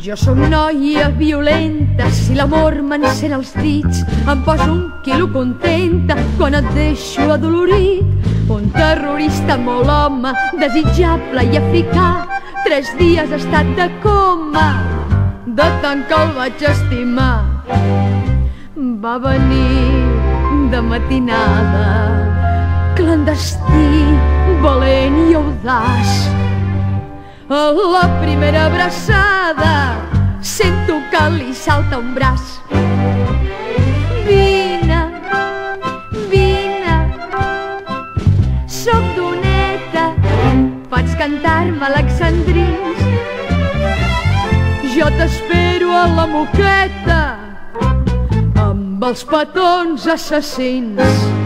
Jo sóc noia violenta, si l'amor m'encén els dits, em poso un quilo contenta quan et deixo adolorit. Un terrorista molt home, desitjable i africà, tres dies estat de coma, de tant que el vaig estimar. Va venir de matinada, clandestí, valent i audaç, a la primera abraçada sento que li salta un braç. Vine, vine, soc doneta, pots cantar-me alexandrins. Jo t'espero a la moqueta amb els petons assassins.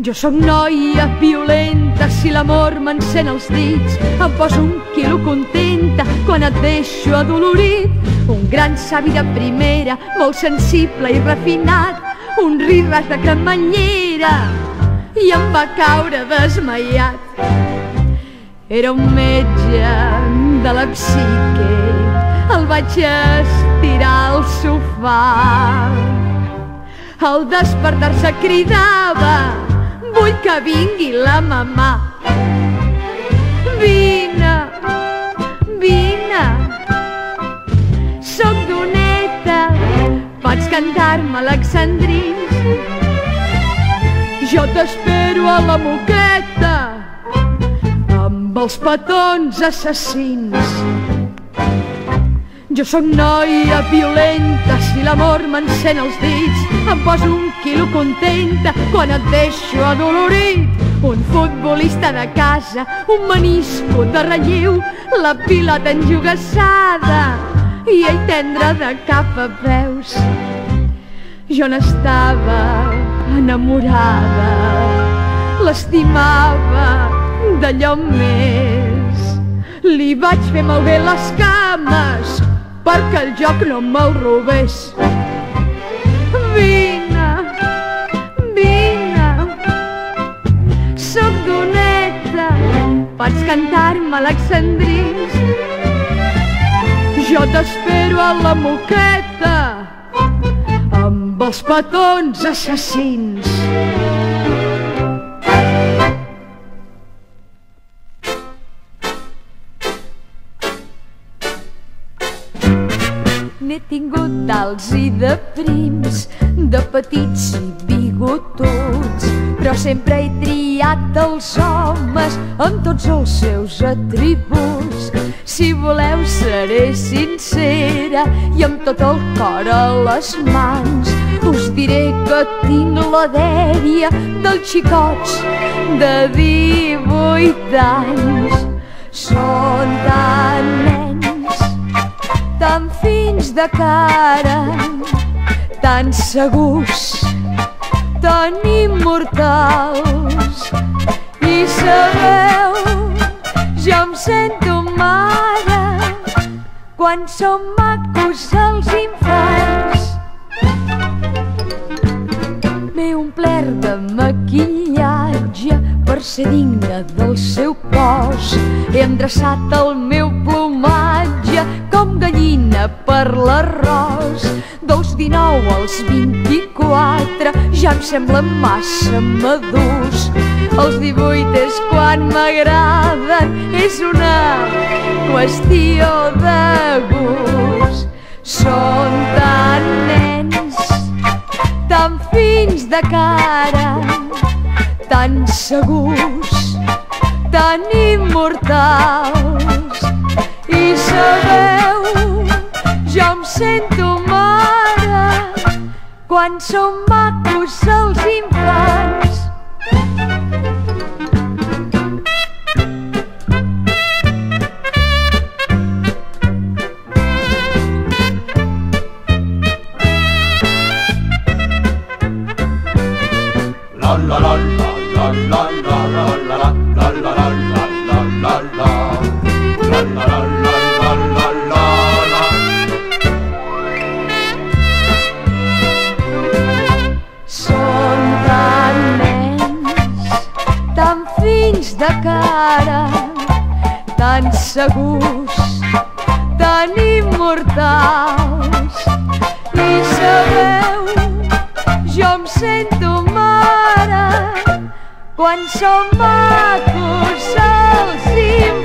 Jo sóc noia violenta, si l'amor m'encén els dits, em poso un quilo contenta quan et deixo adolorit. Un gran savi de primera, molt sensible i refinat, un rirras de cremanyera i em va caure desmaiat. Era un metge de la psique, el vaig estirar al sofà. Al despertar-se cridava vull que vingui la mamà. Vine, vine, soc doneta, pots cantar-me alexandrins. Jo t'espero a la moqueta amb els petons assassins. Jo sóc noia violenta, si l'amor m'encén els dits, em poso un quilo contenta quan et deixo adolorit. Un futbolista de casa, un menisco de relleu, la pilota enjugassada i ell tendre de cap a peus. Jo n'estava enamorada, l'estimava d'allò més. Li vaig fer malbé les cames, perquè el joc no me'l robés. Vine, vine, soc doneta, pots cantar-me alexandrins. Jo t'espero a la moqueta amb els petons assassins. N'he tingut d'alts i de prims, de petits i bigotuts, però sempre he triat els homes amb tots els seus atributs. Si voleu seré sincera i amb tot el cor a les mans, us diré que tinc la dèria dels xicots de 18 anys. Són tan nens, tan fins de cara, tan segurs, tan immortals. I sabeu, jo em sento mare quan som macos els infants. M'he omplert de maquillatge per ser digna del seu cos. He endreçat el meu plomatge com gallina per l'arròs. Dels 19 als 24 ja em semblen massa madurs. Els 18 és quan m'agraden, és una qüestió de gust. Són tan nens, tan fins de cara, tan segurs, tan immortals. I em sento mare quan som macos els infants. La la la la la la la la la la la la la la la la la La la cara tan segurs, tan immortals. I sabeu, jo em sento mare quan som macos els immortals